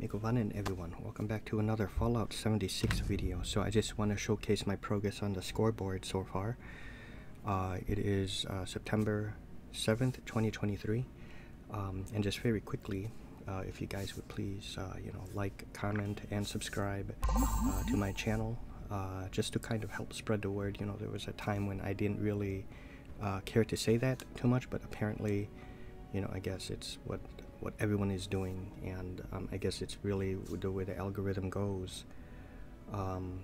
Mae g'ovannen everyone, welcome back to another Fallout 76 video. So I just want to showcase my progress on the scoreboard so far. Uh, it is uh, September 7th, 2023. Um, and just very quickly, uh, if you guys would please, uh, you know, like, comment, and subscribe uh, to my channel, uh, just to kind of help spread the word. You know, there was a time when I didn't really care to say that too much, but apparently, you know, I guess it's what what everyone is doing, and um, I guess it's really the way the algorithm goes. Um,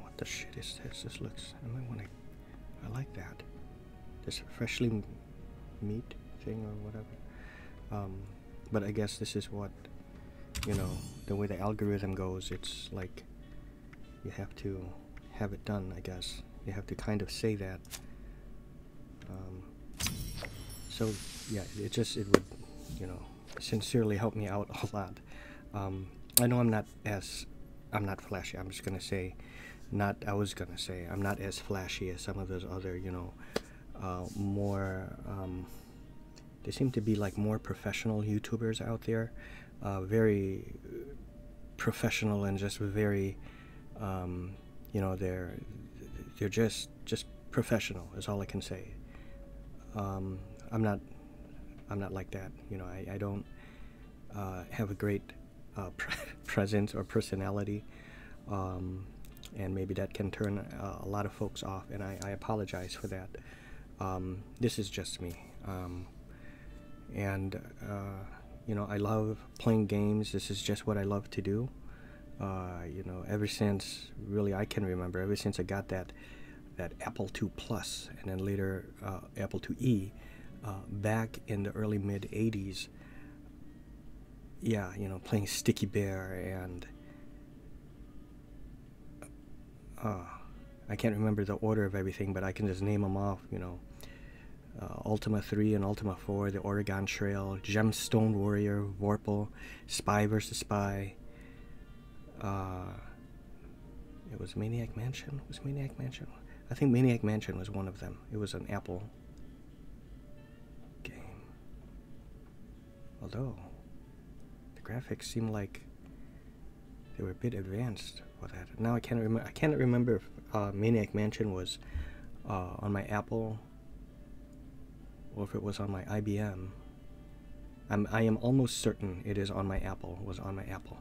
what the shit is this? This looks. I might want to. I like that. This freshly meat thing or whatever. Um, but I guess this is what you know. The way the algorithm goes, it's like you have to have it done. I guess you have to kind of say that. Um, so yeah, it just it would you know, sincerely helped me out a lot. Um, I know I'm not as, I'm not flashy. I'm just gonna say, not. I was gonna say I'm not as flashy as some of those other, you know, uh, more. Um, they seem to be like more professional YouTubers out there, uh, very professional and just very, um, you know, they're they're just just professional. Is all I can say. Um, I'm not I'm not like that. You know, I, I don't uh, have a great uh, pre presence or personality. Um, and maybe that can turn uh, a lot of folks off, and I, I apologize for that. Um, this is just me. Um, and, uh, you know, I love playing games. This is just what I love to do. Uh, you know, ever since, really, I can remember, ever since I got that, that Apple II Plus, and then later uh, Apple IIe, uh, back in the early mid 80s, yeah, you know, playing Stickybear and uh, I can't remember the order of everything, but I can just name them off, you know. Uh, Ultima 3 and Ultima 4, the Oregon Trail, Gemstone Warrior, Vorpal, Spy vs. Spy. Uh, it was Maniac Mansion? Was Maniac Mansion? I think Maniac Mansion was one of them. It was an Apple Although, the graphics seem like they were a bit advanced for that. Now I can't remember. I can't remember if uh, Maniac Mansion was uh, on my Apple or if it was on my IBM. I'm, I am almost certain it is on my Apple. Was on my Apple.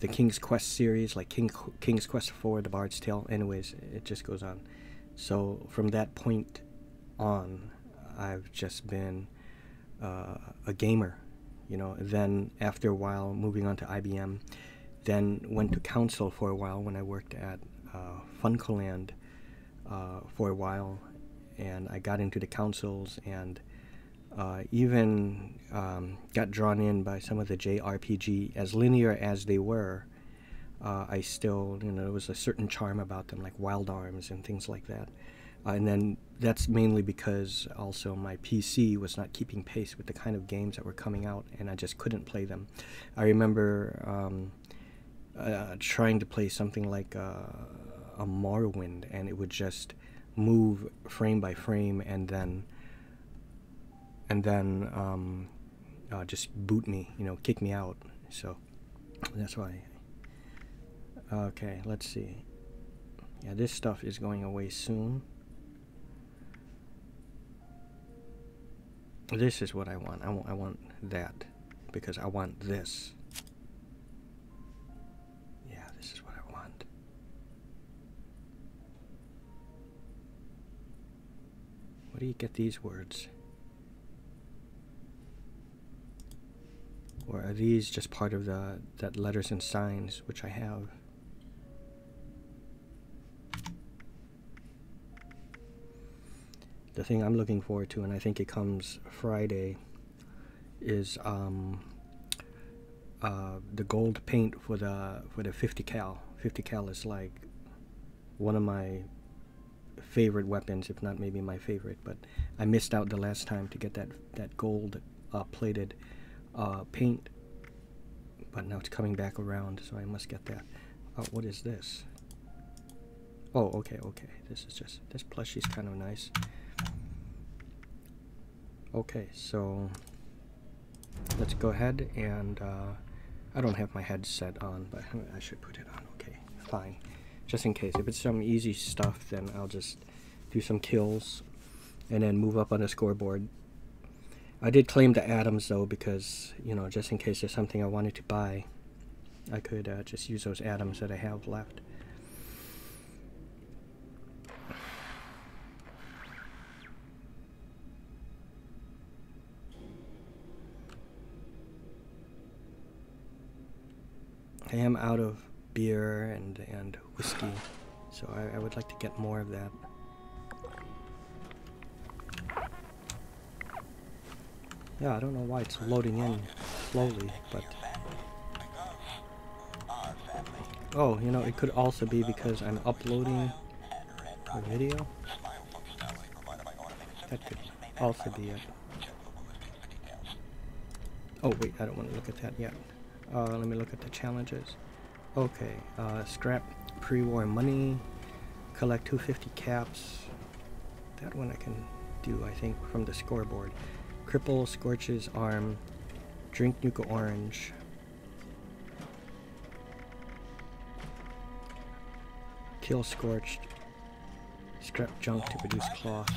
The King's Quest series, like King King's Quest IV, The Bard's Tale. Anyways, it just goes on. So from that point on, I've just been uh, a gamer, you know. Then after a while, moving on to IBM, then went to council for a while when I worked at uh, Funcoland uh, for a while, and I got into the councils and uh, even um, got drawn in by some of the JRPG, as linear as they were. Uh, I still, you know, there was a certain charm about them, like Wild Arms and things like that. And then that's mainly because also my PC was not keeping pace with the kind of games that were coming out, and I just couldn't play them. I remember um, uh, trying to play something like uh, a Morrowind, and it would just move frame by frame, and then and then um, uh, just boot me, you know, kick me out. So that's why. Okay, let's see. Yeah, this stuff is going away soon. This is what I want. I want, I want that because I want this. Yeah, this is what I want. Where do you get these words? Or are these just part of the that letters and signs which I have? The thing I'm looking forward to, and I think it comes Friday, is um, uh, the gold paint for the for the 50 cal. 50 cal is like one of my favorite weapons, if not maybe my favorite. But I missed out the last time to get that that gold uh, plated uh, paint, but now it's coming back around, so I must get that. Uh, what is this? Oh, okay, okay. This is just this plushie is kind of nice. Okay, so let's go ahead and uh, I don't have my headset on, but I should put it on. Okay, fine. Just in case. If it's some easy stuff, then I'll just do some kills and then move up on the scoreboard. I did claim the atoms though because, you know, just in case there's something I wanted to buy, I could uh, just use those atoms that I have left. I am out of beer and, and whiskey, so I, I would like to get more of that. Yeah, I don't know why it's loading in slowly, but... Oh, you know, it could also be because I'm uploading a video. That could also be it. Oh, wait, I don't want to look at that yet. Uh, let me look at the challenges. Okay, uh, scrap pre-war money, collect 250 caps. That one I can do, I think, from the scoreboard. Cripple Scorch's arm, drink Nuka Orange. Kill Scorched, scrap junk to produce cloth.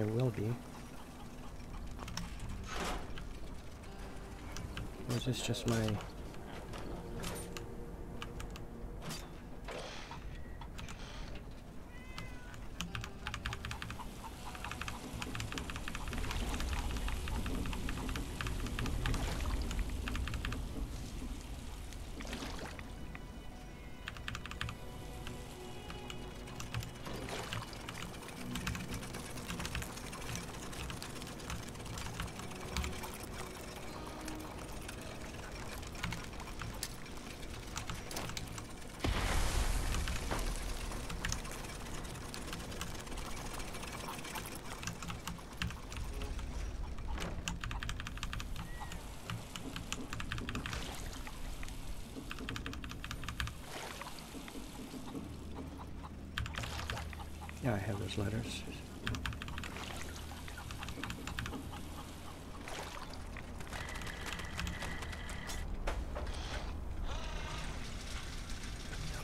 I will be. Or is this just my those letters.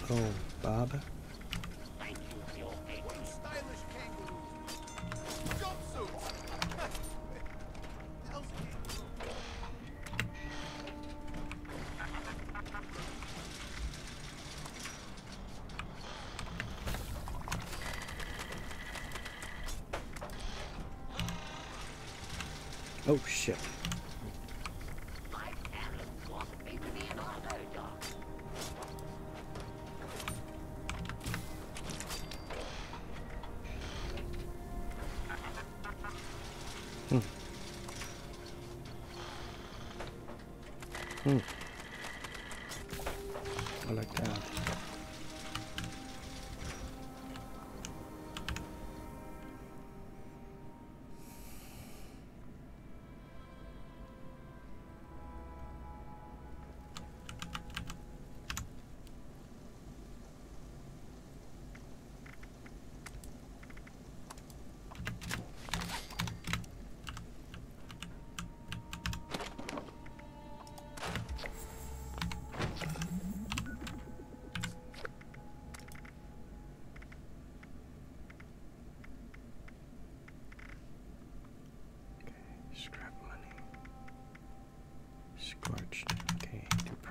Hello, Bob.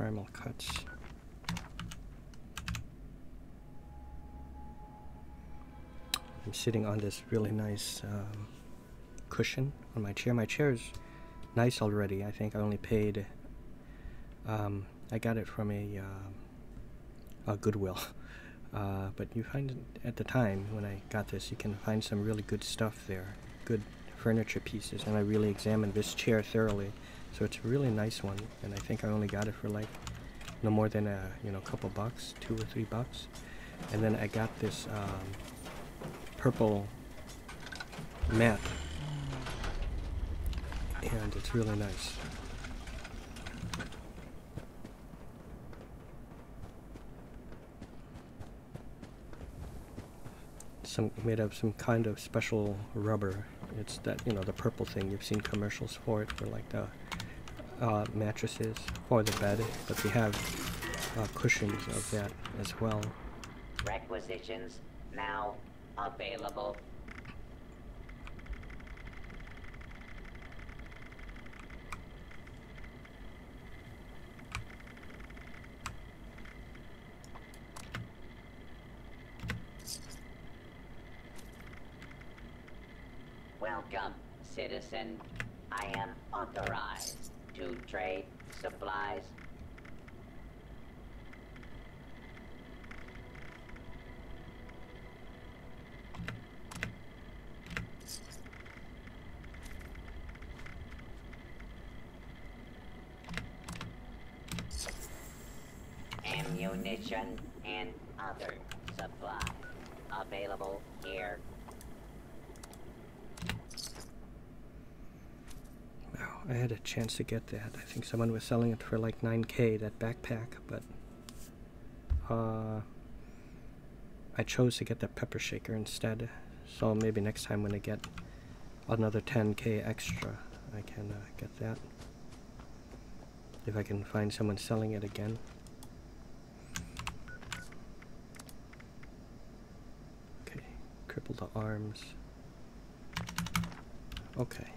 Primal cuts. I'm sitting on this really nice um, cushion on my chair. My chair is nice already. I think I only paid. Um, I got it from a, uh, a Goodwill. Uh, but you find at the time when I got this, you can find some really good stuff there, good furniture pieces, and I really examined this chair thoroughly. So it's a really nice one, and I think I only got it for like no more than a you know couple bucks, two or three bucks. And then I got this um, purple mat, and it's really nice. some made of some kind of special rubber. It's that you know the purple thing you've seen commercials for it for like the uh, mattresses for the bed, but they have uh, cushions of that as well. Requisitions now available. Welcome, citizen. I am authorized to trade supplies. Ammunition and other supplies available here. Wow, I had a chance to get that. I think someone was selling it for like 9k, that backpack, but uh, I chose to get the pepper shaker instead. So maybe next time when I get another 10k extra, I can uh, get that. If I can find someone selling it again. Okay, cripple the arms. Okay.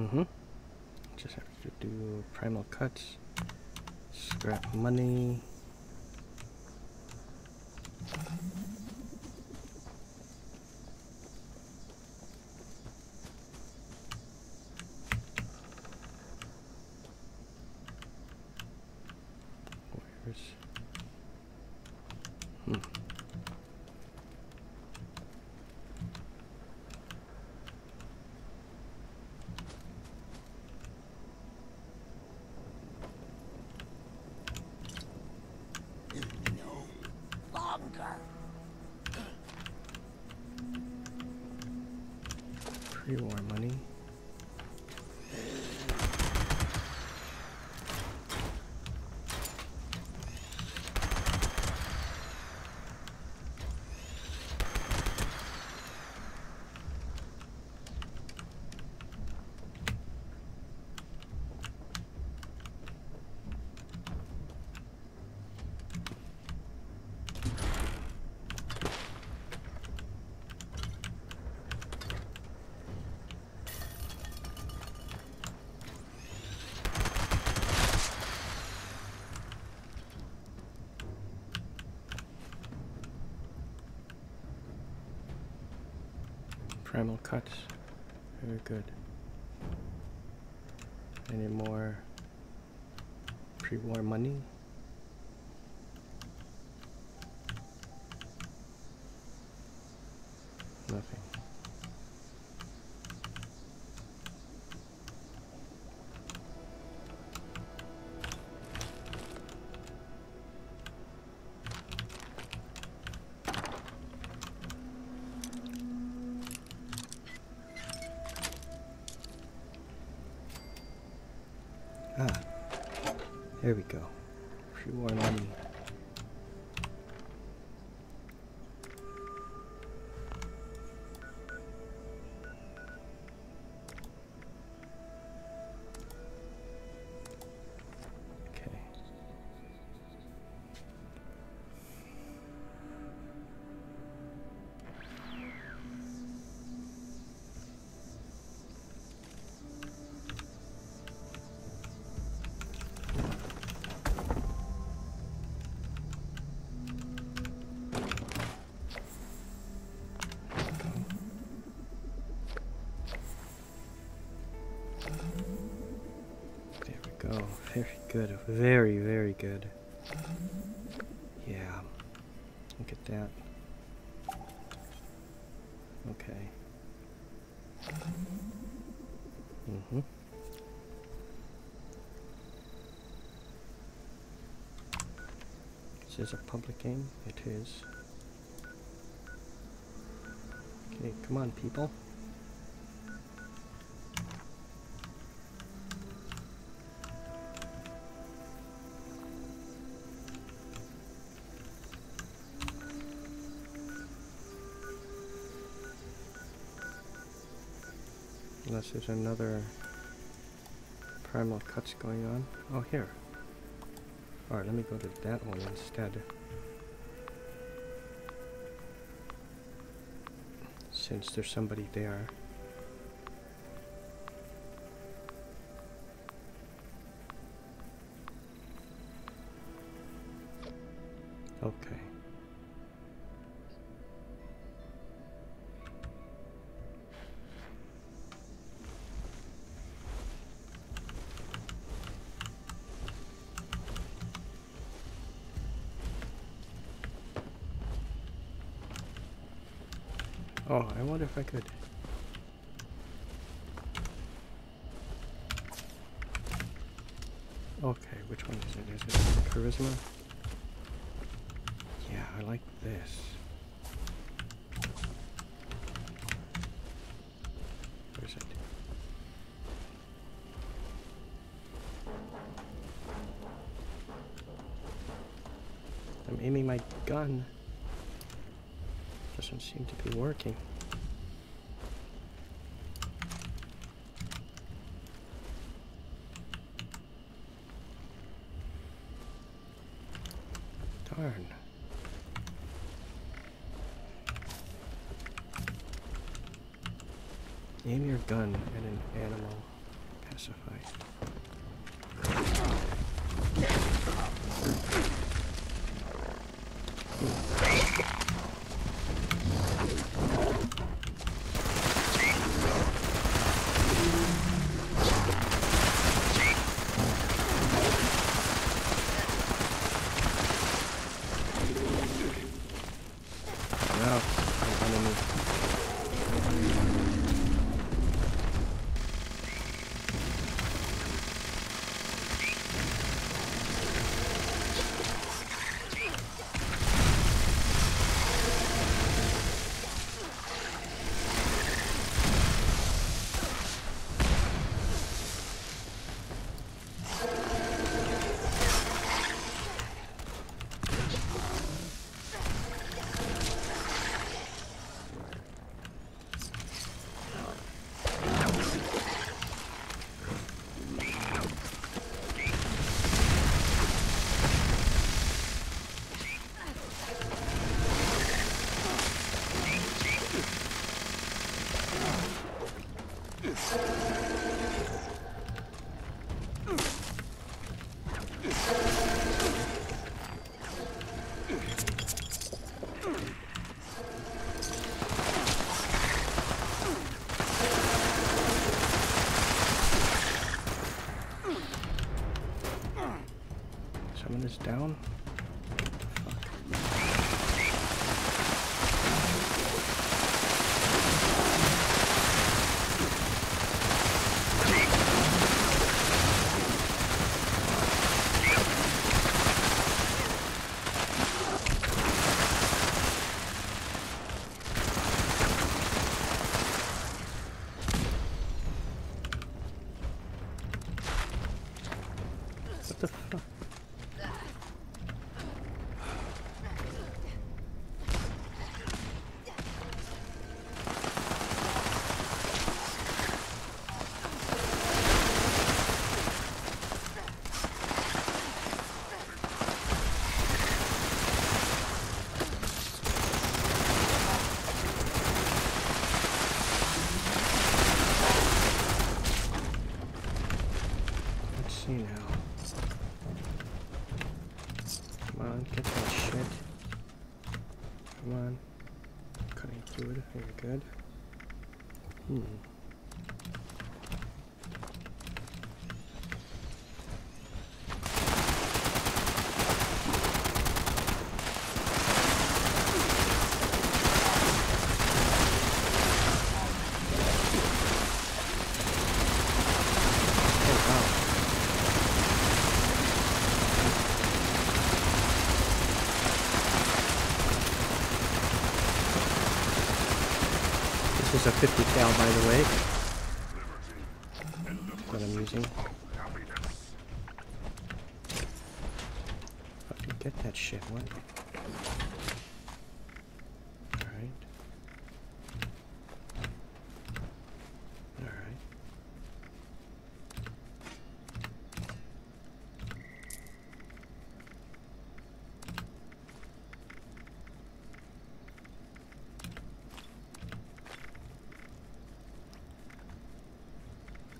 Mm-hmm. Just have to do primal cuts, scrap money. Primal cuts. Very good. Any more pre-war money? Very good. Very, very good. Yeah. Look at that. Okay. Mm-hmm. This is a public game. It is. Okay, come on, people. Unless there's another primal cuts going on. Oh, here. Alright, let me go to that one instead. Since there's somebody there. I could. Okay, which one is it? Is it charisma? Yeah, I like this. Where is it? I'm aiming my gun. Doesn't seem to be working. Someone is down. What the fuck? Let's see now. Come on, get that shit. Come. Cutting it. Very good. Hmm. Oh, wow. This is a 50 cal, by the way. What I'm using. Fucking get that shit, what? Alright. Alright.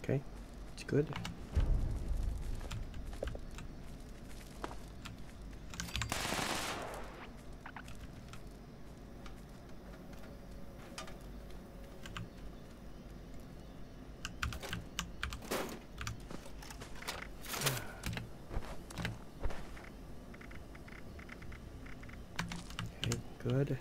Okay, it's good. Okay, good.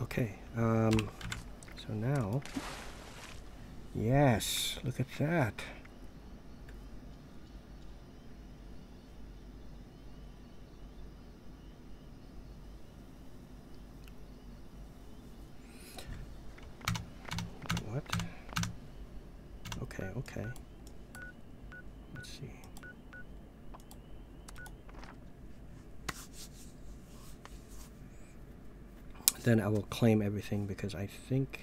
Okay, um, so now, yes, look at that. What? Okay, okay. Let's see. then I will claim everything because I think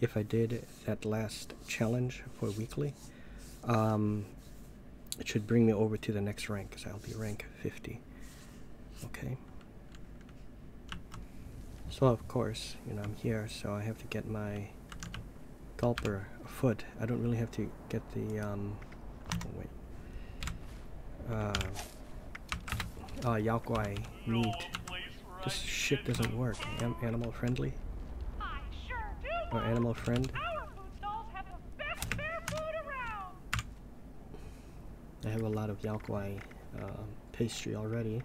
if I did that last challenge for weekly, um, it should bring me over to the next rank because I'll be rank 50. Okay. So of course, you know, I'm here, so I have to get my gulper foot. I don't really have to get the, um, oh wait. Uh, uh, meat. This shit doesn't work. Am animal friendly? Bear animal friend. I have a lot of Yao Guai uh, pastry already.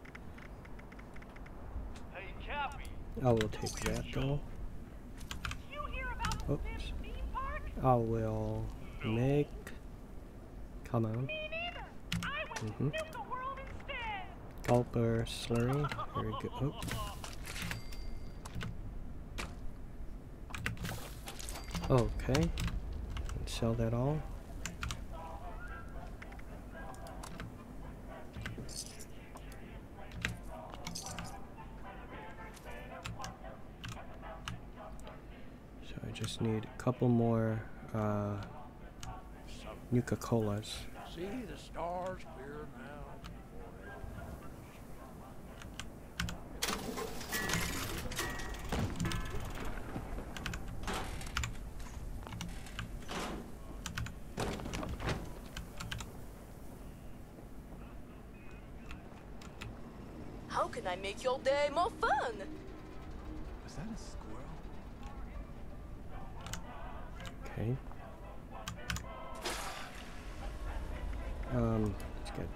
I will take that though. Oops. I will make. Come on. World instead. Gulper slurry. Very good. Oops. Okay. Sell that all. So I just need a couple more uh, Nuka Colas. See the stars clear now. How can I make your day more fun? Was that a squirrel? Okay. Um, let's get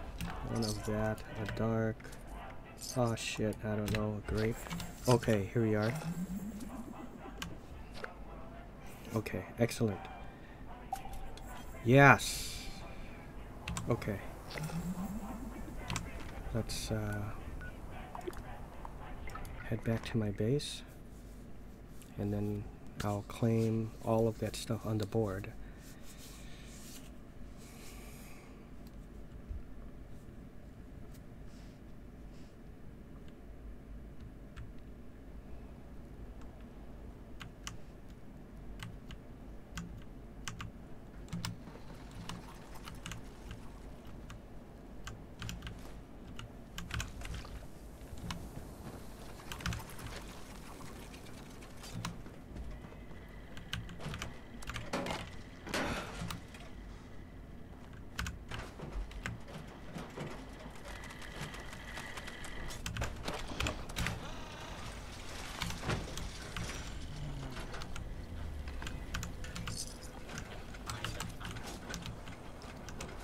one of that, a dark. Oh shit, I don't know, a grape. Okay, here we are. Okay, excellent. Yes! Okay. Let's uh, head back to my base and then I'll claim all of that stuff on the board.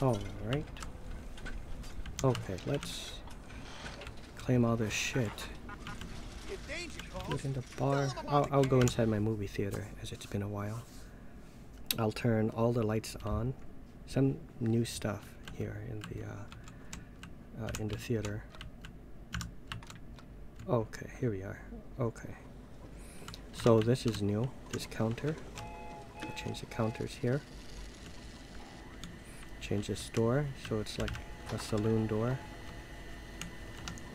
Alright. Okay, let's claim all this shit. Look in the bar. I'll, I'll go inside my movie theater as it's been a while. I'll turn all the lights on. Some new stuff here in the uh, uh, in the theater. Okay, here we are. Okay. So this is new. This counter. I'll change the counters here. Change this door so it's like a saloon door.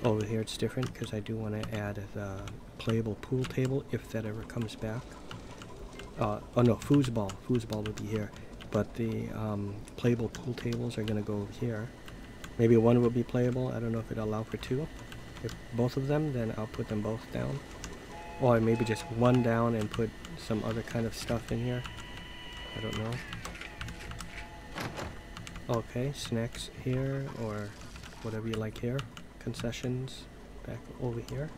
Over here it's different because I do want to add the playable pool table if that ever comes back. Uh, oh no, foosball. Foosball would be here. But the um, playable pool tables are going to go over here. Maybe one will be playable. I don't know if it'll allow for two. If both of them, then I'll put them both down. Or maybe just one down and put some other kind of stuff in here. I don't know. Okay, snacks here or whatever you like here. Concessions back over here.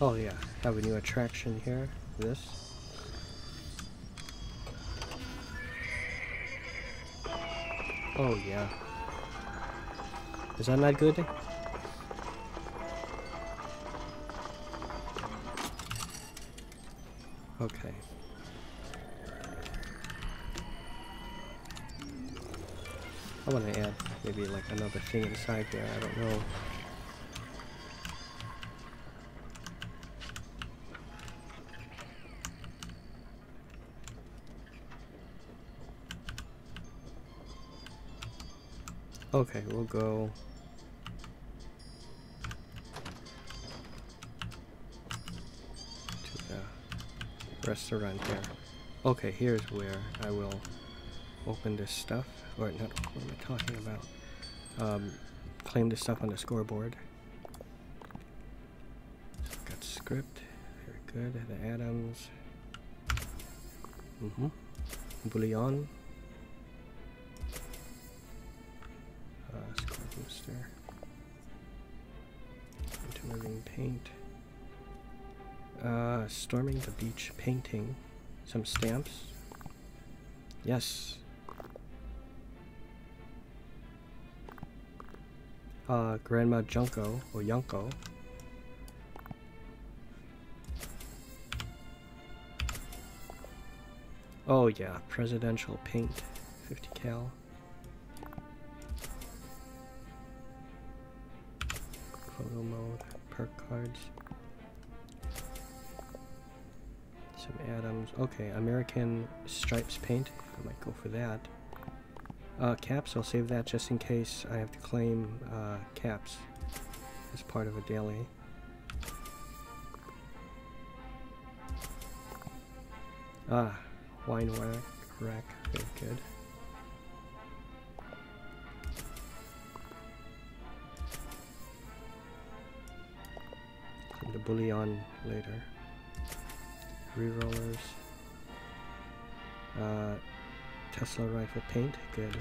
Oh yeah, have a new attraction here. This. Oh yeah. Is that not good? Okay. I want to add maybe like another thing inside there. I don't know. Okay, we'll go. The restaurant there. Okay, here's where I will open this stuff. Or not, what am I talking about? Um, claim this stuff on the scoreboard. Got script. Very good. The atoms. Mm-hmm. Bullion. Uh, score booster. Paint. Uh, storming the beach painting. Some stamps. Yes. Uh, Grandma Junko, or Yunko. Oh yeah, presidential paint, 50 cal. Photo mode, perk cards. Atoms. Okay, American Stripes paint. I might go for that. Uh, caps, I'll save that just in case I have to claim uh, caps as part of a daily. Ah, wine rack, rack, very good. Some the bullion later. Rerollers. Uh, Tesla rifle paint, good.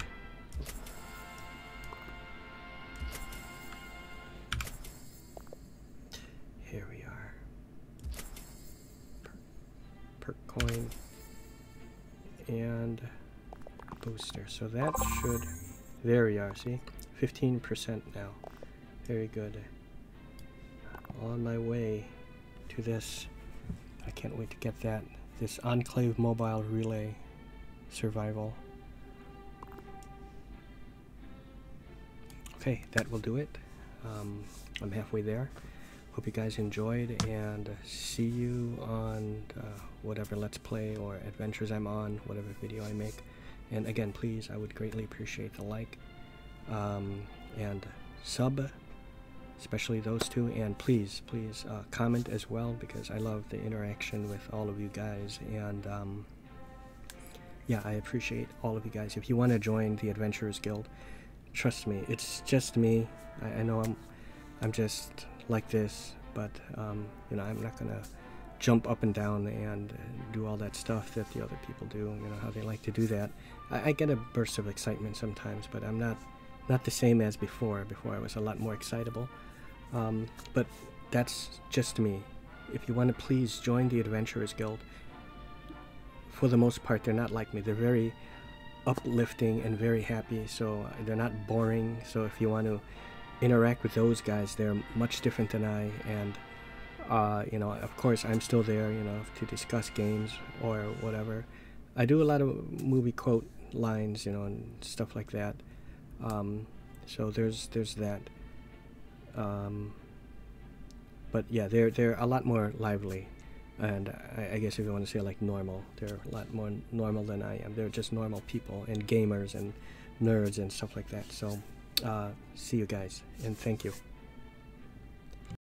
Here we are. Per perk coin and booster. So that should, there we are, see? 15% now. Very good. On my way to this. I can't wait to get that. This Enclave Mobile Relay Survival. Okay, that will do it. Um, I'm halfway there. Hope you guys enjoyed and see you on uh, whatever Let's Play or adventures I'm on, whatever video I make. And again, please, I would greatly appreciate the like um, and sub, especially those two. And please, please uh, comment as well because I love the interaction with all of you guys. And um, yeah, I appreciate all of you guys. If you want to join the Adventurers Guild, trust me, it's just me. I, I know I'm, I'm just like this, but um, you know, I'm not gonna jump up and down and do all that stuff that the other people do. You know how they like to do that. I, I get a burst of excitement sometimes, but I'm not not the same as before. Before I was a lot more excitable. Um, but that's just me. If you want to please join the Adventurers Guild, for the most part, they're not like me. They're very uplifting and very happy, so they're not boring. So if you want to interact with those guys, they're much different than I, and uh, you know, of course, I'm still there, you know, to discuss games or whatever. I do a lot of movie quote lines, you know, and stuff like that. Um, so there's there's that. Um, but yeah, they're they're a lot more lively, and I, I guess if you want to say like normal, they're a lot more normal than I am. They're just normal people and gamers and nerds and stuff like that. So uh, see you guys, and thank you.